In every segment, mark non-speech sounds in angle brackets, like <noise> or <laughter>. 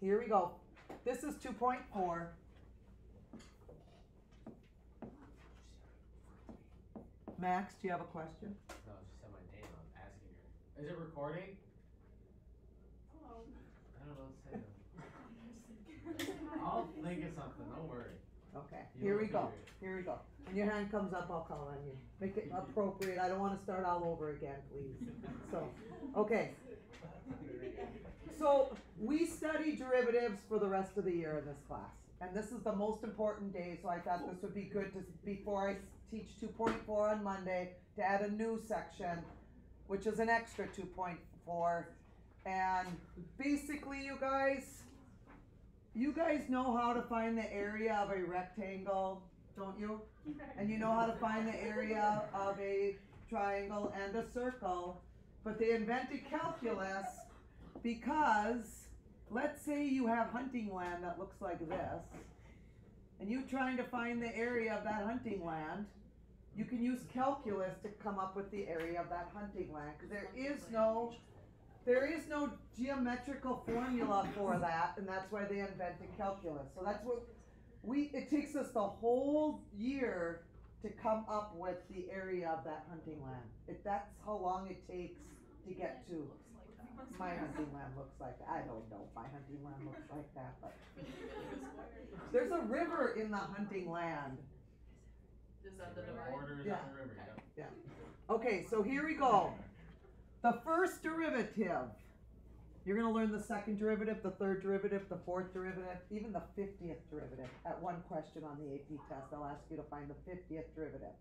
here we go. This is two point four. Max, do you have a question? No, she said my name, I'm asking her. Is it recording? Hello. I don't know what to say. <laughs> I'll think of something, don't worry. Okay, You here we go, it. here we go. When your hand comes up, I'll call on you. Make it appropriate, I don't wanna start all over again, please. So, okay. <laughs> So, we study derivatives for the rest of the year in this class. And this is the most important day, so I thought this would be good to, before I teach two point four on Monday, to add a new section, which is an extra two point four. And basically, you guys, you guys know how to find the area of a rectangle, don't you? And you know how to find the area of a triangle and a circle, but they invented calculus because, let's say you have hunting land that looks like this, and you're trying to find the area of that hunting land, you can use calculus to come up with the area of that hunting land, cause there is no, there is no geometrical formula for that, and that's why they invented calculus, so that's what, we, it takes us the whole year to come up with the area of that hunting land. If that's how long it takes to get to my hunting land looks like, that. I don't know if my hunting land looks like that, but. <laughs> There's a river in the hunting land. Is that the Where divide? Order Yeah. on the river, yeah. Okay, so here we go. The first derivative. You're gonna learn the second derivative, the third derivative, the fourth derivative, even the fiftieth derivative. At one question on the AP test, I'll ask you to find the fiftieth derivative.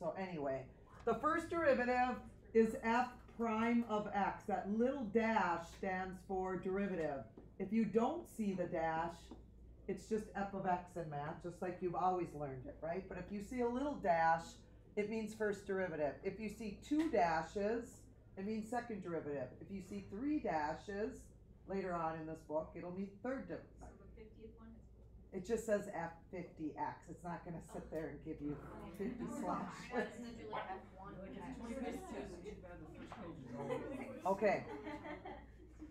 So anyway, the first derivative is f prime of x. That little dash stands for derivative. If you don't see the dash, it's just f of x in math, just like you've always learned it, right? But if you see a little dash, it means first derivative. If you see two dashes, it means second derivative. If you see three dashes later on in this book, it'll mean third derivative. So the fiftieth one is. It just says F fifty X. It's not gonna sit there and give you fifty slash. Why doesn't it do like F one? <laughs> Okay,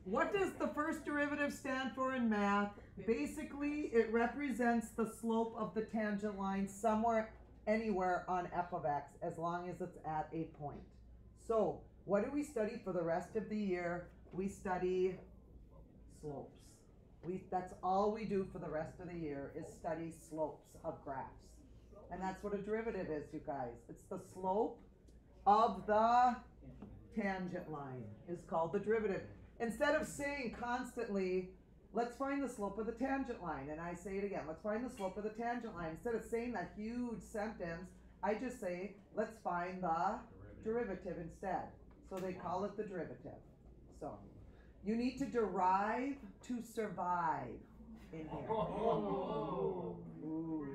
what does the first derivative stand for in math? Basically, it represents the slope of the tangent line somewhere, anywhere on f of x, as long as it's at a point. So, what do we study for the rest of the year? We study slopes. We, that's all we do for the rest of the year is study slopes of graphs. And that's what a derivative is, you guys. It's the slope of the tangent line is called the derivative. Instead of saying constantly, let's find the slope of the tangent line, and I say it again, let's find the slope of the tangent line. Instead of saying that huge sentence, I just say, let's find the derivative instead. So they call it the derivative. So, you need to derive to survive in here. Oh. Ooh.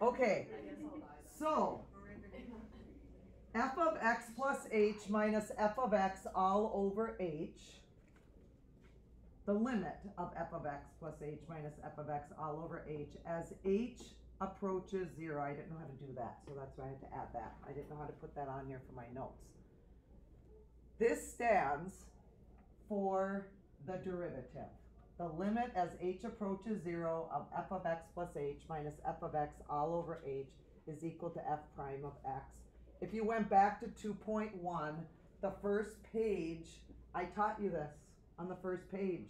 Okay, I guess I'll die. so f of x plus h minus f of x all over h. The limit of f of x plus h minus f of x all over h as h approaches zero. I didn't know how to do that, so that's why I had to add that. I didn't know how to put that on here for my notes. This stands for the derivative. The limit as h approaches zero of f of x plus h minus f of x all over h is equal to f prime of x. If you went back to two point one, the first page, I taught you this on the first page.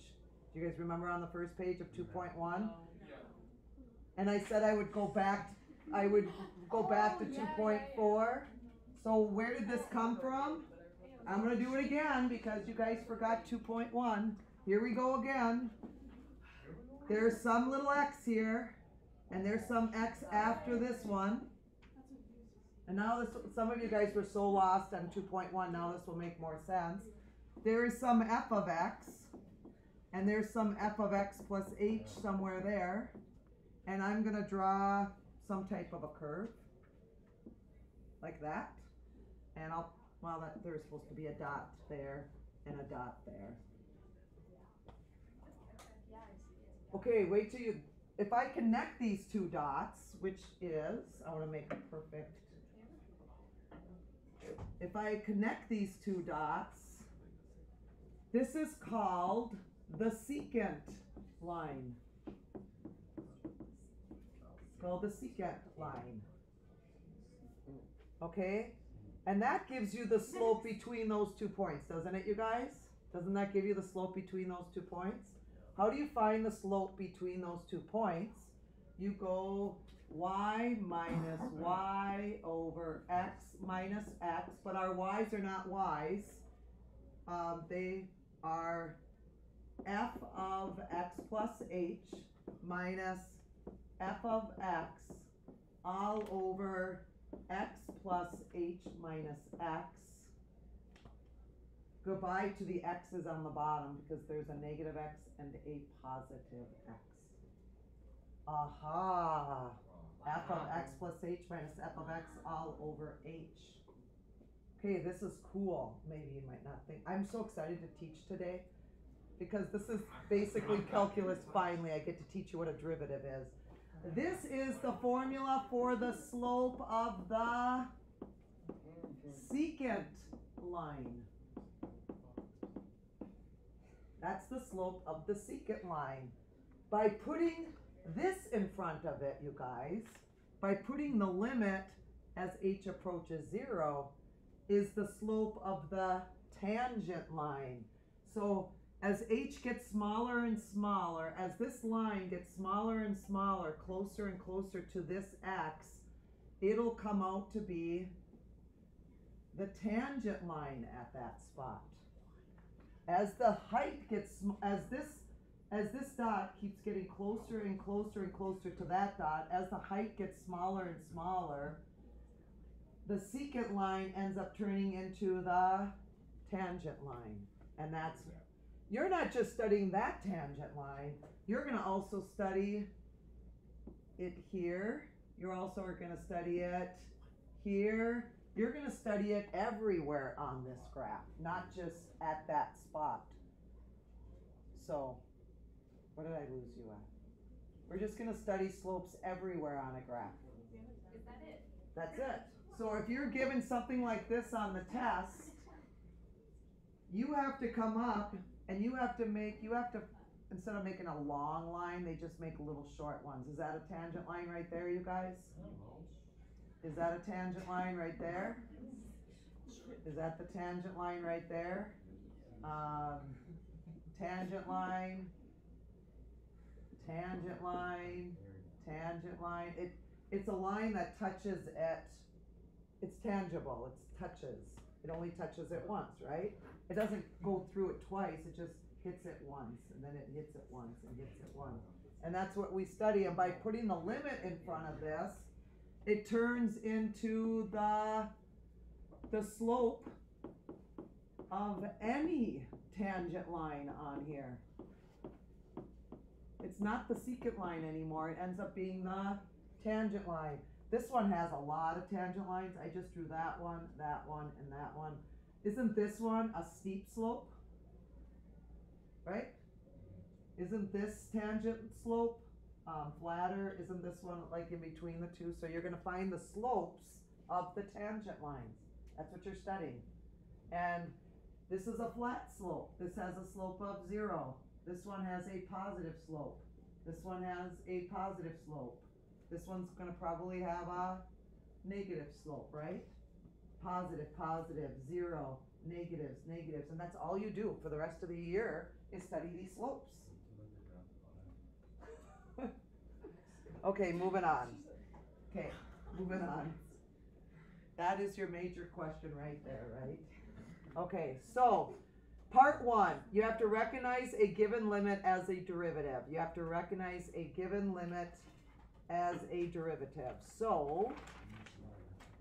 Do you guys remember on the first page of two point one? And I said I would go back, I would go back to Oh, yeah, two yeah, point yeah. four. So where did this come from? I'm gonna do it again because you guys forgot two point one. Here we go again. There's some little x here, and there's some x after this one. And now this, some of you guys were so lost on two point one, now this will make more sense. There is some f of x, and there's some f of x plus h somewhere there. And I'm gonna draw some type of a curve, like that. And I'll, well, that, there's supposed to be a dot there and a dot there. Okay, wait till you, if I connect these two dots, which is, I wanna make it perfect. If I connect these two dots, This is called the secant line. It's called the secant line. Okay? And that gives you the slope <laughs> between those two points, doesn't it, you guys? Doesn't that give you the slope between those two points? How do you find the slope between those two points? You go y minus y over x minus x, but our y's are not y's. Um, they are f of x plus h minus f of x all over x plus h minus x. Goodbye to the x's on the bottom because there's a negative x and a positive x. Aha! Oh, f of x plus h minus f of x all over h. Okay, this is cool. Maybe you might not think. I'm so excited to teach today because this is basically <laughs> calculus. Finally, I get to teach you what a derivative is. This is the formula for the slope of the secant line. That's the slope of the secant line. By putting this in front of it, you guys, by putting the limit as h approaches zero, is the slope of the tangent line. So as h gets smaller and smaller, as this line gets smaller and smaller, closer and closer to this x, it'll come out to be the tangent line at that spot. As the height gets, as this, as this dot keeps getting closer and closer and closer to that dot, as the height gets smaller and smaller, the secant line ends up turning into the tangent line. And that's, you're not just studying that tangent line, you're gonna also study it here. You're also gonna study it here. You're gonna study it everywhere on this graph, not just at that spot. So, what did I lose you at? We're just gonna study slopes everywhere on a graph. Is that it? That's it. So if you're given something like this on the test, you have to come up and you have to make, you have to, instead of making a long line, they just make little short ones. Is that a tangent line right there, you guys? Is that a tangent line right there? Is that the tangent line right there? Um, tangent line, tangent line, tangent line. It, it's a line that touches at, it's tangible, it touches. It only touches it once, right? It doesn't go through it twice, it just hits it once, and then it hits it once, and hits it once. And that's what we study, and by putting the limit in front of this, it turns into the, the slope of any tangent line on here. It's not the secant line anymore, it ends up being the tangent line. This one has a lot of tangent lines, I just drew that one, that one, and that one. Isn't this one a steep slope? Right? Isn't this tangent slope, um, flatter, isn't this one like in between the two? So you're gonna find the slopes of the tangent lines, that's what you're studying. And this is a flat slope, this has a slope of zero, this one has a positive slope, this one has a positive slope. This one's gonna probably have a negative slope, right? Positive, positive, zero, negatives, negatives, and that's all you do for the rest of the year is study these slopes. <laughs> Okay, moving on. Okay, moving on. That is your major question right there, right? Okay, so, part one, you have to recognize a given limit as a derivative. You have to recognize a given limit as a derivative. So,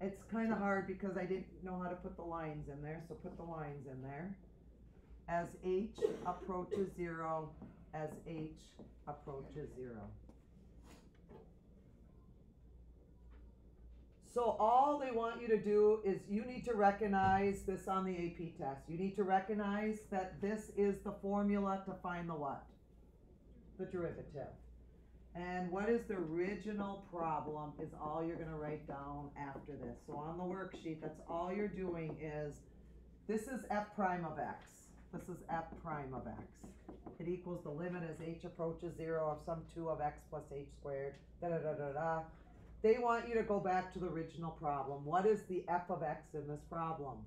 it's kind of hard because I didn't know how to put the lines in there, so put the lines in there. As h approaches zero, as h approaches zero. So all they want you to do is you need to recognize this on the AP test. You need to recognize that this is the formula to find the what? The derivative. And what is the original problem is all you're gonna write down after this. So on the worksheet, that's all you're doing is, this is f prime of x. this is f prime of x. It equals the limit as h approaches zero of some two of x plus h squared, da da da da da. They want you to go back to the original problem. What is the f of x in this problem?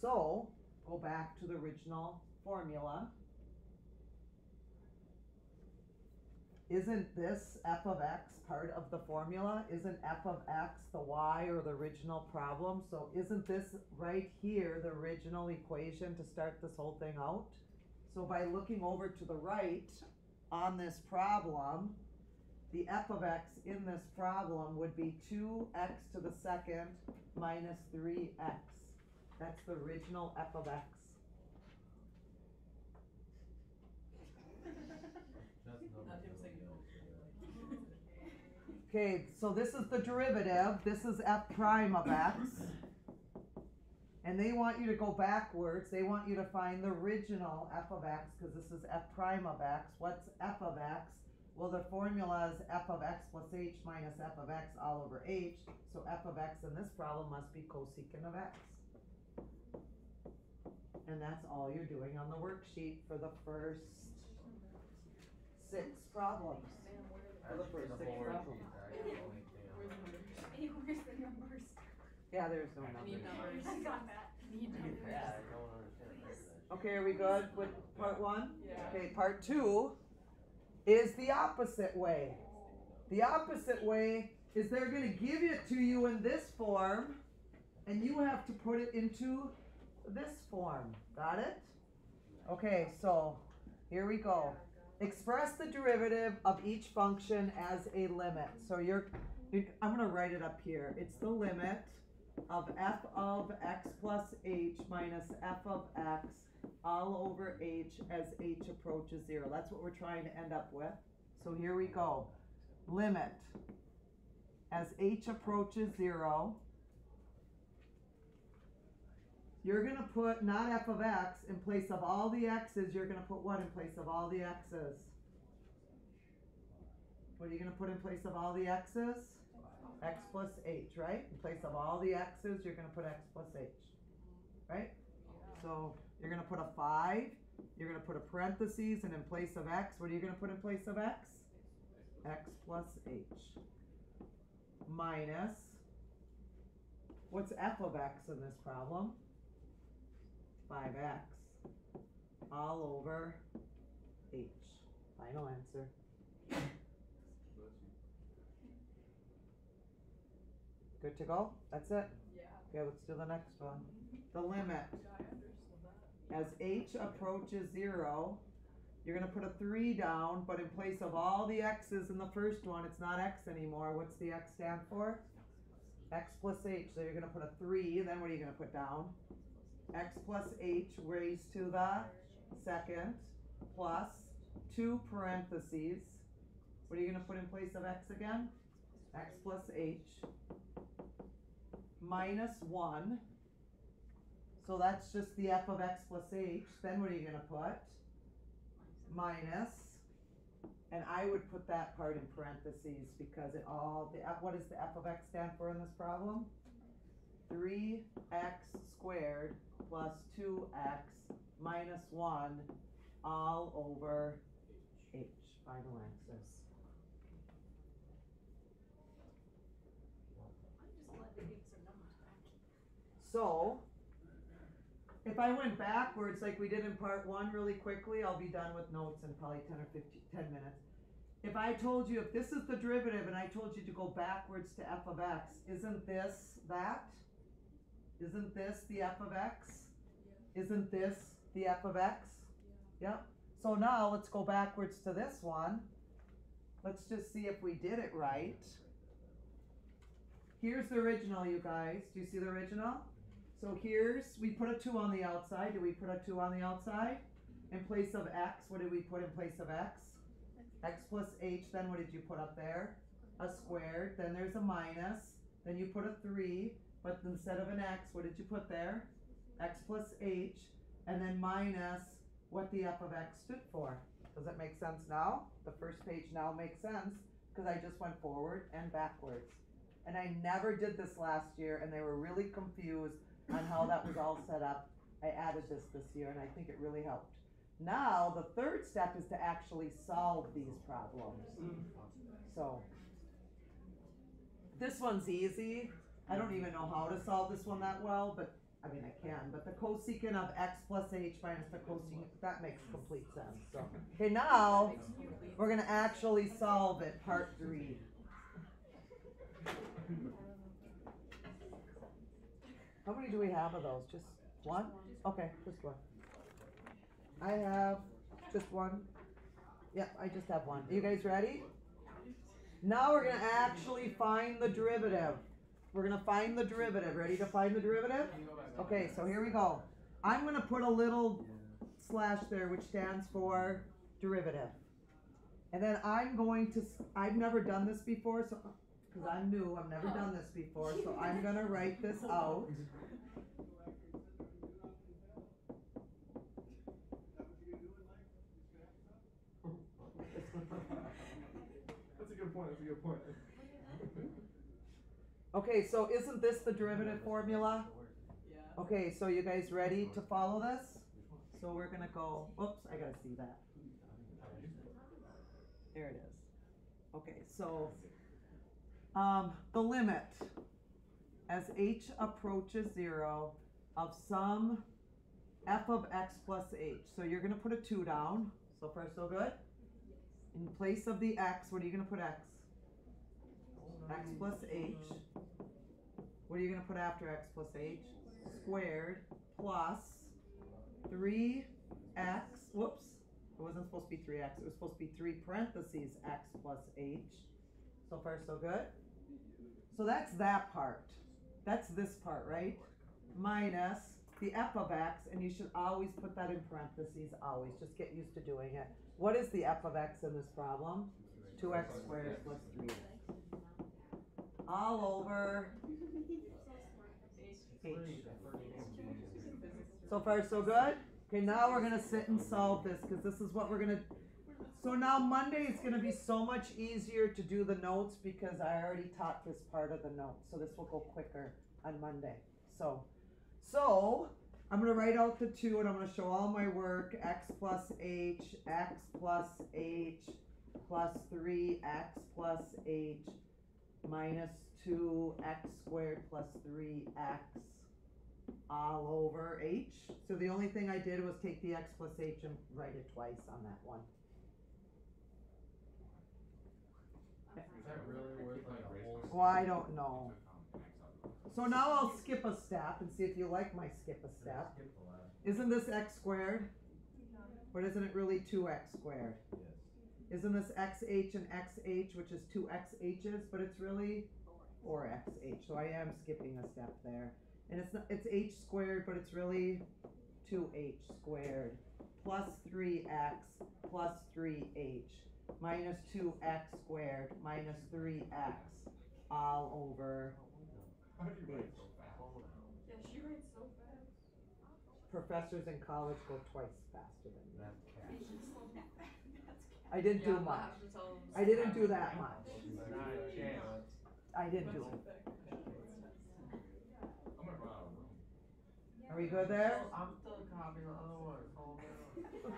So, go back to the original formula. Isn't this f of x part of the formula? Isn't f of x the y or the original problem? So isn't this right here the original equation to start this whole thing out? So by looking over to the right on this problem, the f of x in this problem would be two x to the second minus three x. That's the original f of x. That's not Not him really saying no. Okay, so this is the derivative, this is f prime of x. And they want you to go backwards, they want you to find the original f of x, cause this is f prime of x, what's f of x? Well, the formula is f of x plus h minus f of x all over h, so f of x in this problem must be cosecant of x. And that's all you're doing on the worksheet for the first six problems. For the first six problems. Worksheet, I got only thing on Where's the numbers? Yeah, there's no I numbers. need numbers. I got that. Need numbers. Yeah, I don't understand. Okay, are we good with part one? Yeah. Okay, part two is the opposite way. The opposite way is they're gonna give it to you in this form, and you have to put it into this form. Got it? Okay, so here we go. Express the derivative of each function as a limit. So you're, you- I'm gonna write it up here. It's the limit of f of x plus h minus f of x all over h as h approaches zero. That's what we're trying to end up with. So here we go. Limit as h approaches zero. You're gonna put not f of x in place of all the x's, you're gonna put what in place of all the x's? What are you gonna put in place of all the x's? x plus h, right? In place of all the x's, you're gonna put x plus h, right? So you're gonna put a five, you're gonna put a parentheses, and in place of x, what are you gonna put in place of x? x plus h minus, what's f of x in this problem? Five x all over h. Final answer. Good to go? That's it? Yeah. Okay, let's do the next one. The limit, I understood that. as h approaches zero, you're gonna put a three down, but in place of all the x's in the first one, it's not x anymore. What's the x stand for? x plus h, so you're gonna put a three, then what are you gonna put down? X plus h raised to the second, plus two parentheses. What are you gonna put in place of x again? x plus h minus one. So that's just the f of x plus h, then what are you gonna put? Minus. Minus, and I would put that part in parentheses because it all, the f, what does the f of x stand for in this problem? Three x squared plus two x minus one all over h, final back. So, if I went backwards like we did in part one really quickly, I'll be done with notes in probably ten or 15, 10 minutes. If I told you, if this is the derivative and I told you to go backwards to f of x, isn't this that? Isn't this the f of x? Isn't this the f of x? Yep. So now let's go backwards to this one. Let's just see if we did it right. Here's the original, you guys. Do you see the original? So here's, we put a two on the outside. Did we put a two on the outside? In place of x, what did we put in place of x? x plus h, then what did you put up there? A squared, then there's a minus, then you put a three, but instead of an x, what did you put there? x plus h, and then minus what the f of x stood for. Does that make sense now? The first page now makes sense, cause I just went forward and backwards. And I never did this last year, and they were really confused on how that was all set up. I added this this year and I think it really helped. Now, the third step is to actually solve these problems. Mm. So, this one's easy. I don't even know how to solve this one that well, but, I mean, I can, but the cosecant of x plus h minus the cosecant, that makes complete sense, so. Okay, now, we're gonna actually solve it, part three. How many do we have of those? Just one? Okay, just one. I have just one. Yep, I just have one. You guys ready? Now we're gonna actually find the derivative. We're gonna find the derivative. Ready to find the derivative? Okay, so here we go. I'm gonna put a little slash there which stands for derivative. And then I'm going to, I've never done this before, so, cause I'm new, I've never done this before, so I'm gonna write this out. That's a good point, that's a good point. Okay, so isn't this the derivative formula? Okay, so you guys ready to follow this? So we're gonna go, oops, I gotta see that. There it is. Okay, so, um, the limit as h approaches zero of some f of x plus h. So you're gonna put a two down, so far so good? In place of the x, what are you gonna put x? x plus h. What are you gonna put after x plus h? Squared plus three x, whoops, it wasn't supposed to be three x, it was supposed to be three parentheses x plus h. So far, so good? So that's that part. That's this part, right? Minus the f of x, and you should always put that in parentheses, always, just get used to doing it. What is the f of x in this problem? Two x squared plus three x. All over So far, so good? Okay, now we're gonna sit and solve this, cause this is what we're gonna, so now Monday is gonna be so much easier to do the notes because I already taught this part of the notes, so this will go quicker on Monday. So, so, I'm gonna write out the two and I'm gonna show all my work, x plus h, x plus h, plus three x plus h, minus two x squared plus three x all over h. So the only thing I did was take the x plus h and write it twice on that one. Is that really worth like a whole? Well, I don't know. So now I'll skip a step and see if you like my skip a step. Skip the last. Isn't this x squared? Or isn't it really two x squared? Yes. Isn't this xh and xh, which is two xh's, but it's really four xh, so I am skipping a step there. And it's not, it's h squared, but it's really two h squared, plus three x, plus three h, minus two x squared, minus three x, all over How do you write so fast? Yeah, she writes so fast. professors in college go twice faster than me. That's cat. You should slow down. That's I didn't do much. I didn't do that much. It's not a chance. I didn't do it. I'm gonna run out of room. Are we good there? I'm still copying the other one, calm down.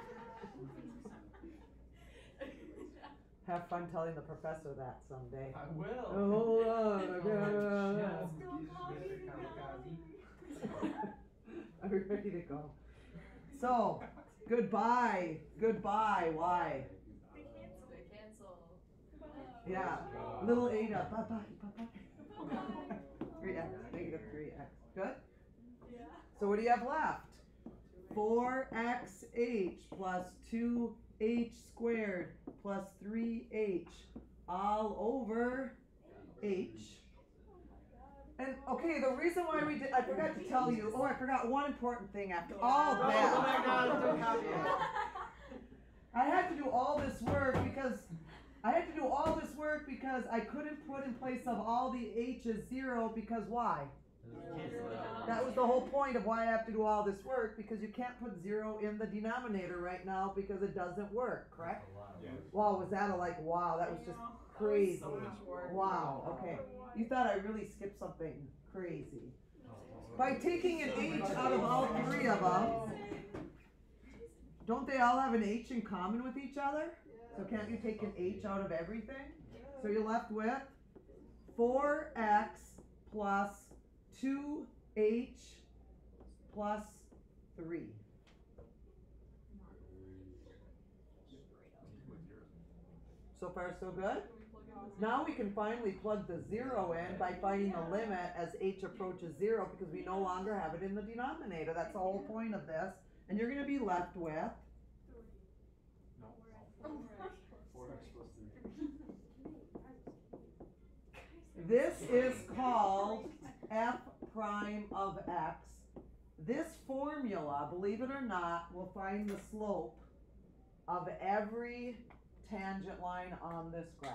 Have fun telling the professor that someday. I will. Oh, hold on, I Oh. Still copying. <laughs> Are we ready to go? So, goodbye, goodbye, why? They cancel. They cancel. Yeah, little Ada, bye bye, bye bye. Three x, negative three x, good? Yeah. So what do you have left? Four x h plus two h squared plus three h all over h. And okay, the reason why we did, I forgot to tell you, oh, I forgot one important thing after all that. Oh my God, don't copy it. I had to do all this work because I had to do all this work because I couldn't put in place of all the h's zero because why? That was the whole point of why I have to do all this work because you can't put zero in the denominator right now because it doesn't work, correct? Yeah. Wow, was that a like wow, that was just crazy. Wow, okay. You thought I really skipped something crazy. by taking an H out of all three of them, don't they all have an H in common with each other? So can't you take an H out of everything? So you're left with four X plus two H plus three. So far, so good? Now we can finally plug the zero in by finding the limit as h approaches zero because we no longer have it in the denominator. That's the whole point of this. And you're gonna be left with, No. Four X plus three. This is called f prime of x. This formula, believe it or not, will find the slope of every tangent line on this graph.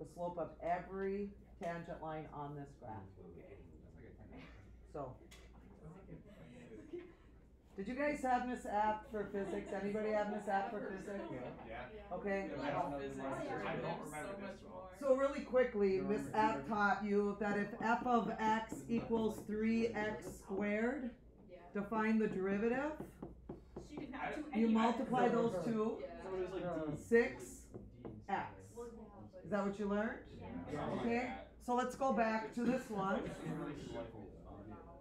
The slope of every tangent line on this graph. So, did you guys have Miss App for physics? Anybody have Miss App for physics? Yeah. Okay. I don't know. Physics, I don't remember so this much well. more. So really quickly, Miss App taught you that if f of x equals three x squared, Yeah. to find the derivative, She did not do you multiply math. those two, Yeah. So it was like D. six x. Is that what you learned? Yeah. Okay, so let's go back to this one. <laughs>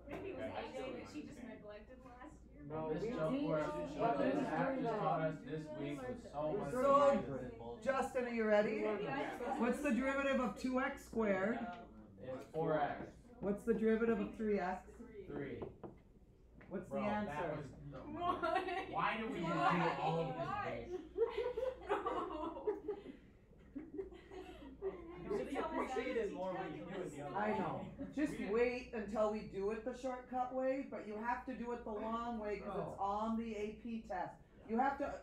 Maybe it was AJ that she just neglected last year. No, This we jump teach, where, but this Miss app Green just taught taught us us this week was so much. So. Justin, are you ready? What's the derivative of two x squared? It's four X, What's the derivative of three x? three. What's the Bro, that answer? was, Why? why do we do all of this Why? <laughs> No. You really appreciate it more when you do it the other I way. know. <laughs> Just wait until we do it the shortcut way, but you have to do it the long way because it's oh. on the AP test. You have to,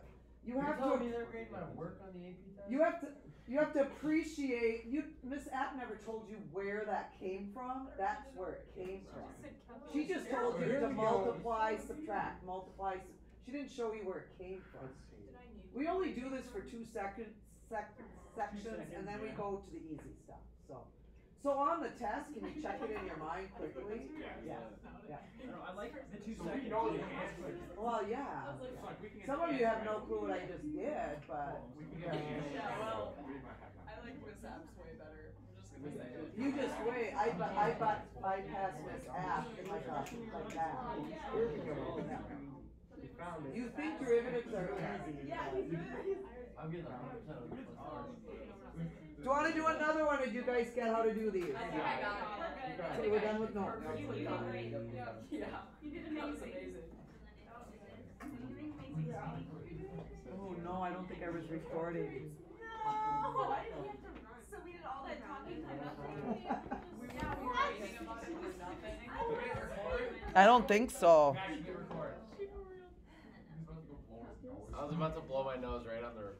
you have telling to, me they're grading my work on the AP test? you have to, you have to appreciate, you, Miss App never told you where that came from. That's where it came from. She just told you to multiply, subtract, multiply, sub- she didn't show you where it came from. We only do this for two seconds, sec- sections, and then we go to the easy stuff, so. So on the test, can you check it in your mind quickly? <laughs> Yeah, yeah. I know, I like the two So we seconds. know the answer. Well, yeah. Like we can get Some of you have no clue what I just did, but oh, We can get the answer. Yeah, well, We might have that. I like Miss App's way better. I'm just gonna say it. you just wait, I, bu- I bu- bypassed Miss App in like a, like that. We found. You think derivatives are easy. Yeah, he's good. I'm getting hundred percent of the plus Do you wanna do another one, or do you guys get how to do these? I think I got it. So we're done with notes. You did great. Yeah. You did amazing. That was amazing. Oh, no, I don't think I was recording. No! Why did we have to run? So we did all that talking for nothing? Yeah, we were waiting about it for nothing. Did we record? I don't think so. Actually, get recorded. He's about to go blow his nose. I was about to blow my nose right on the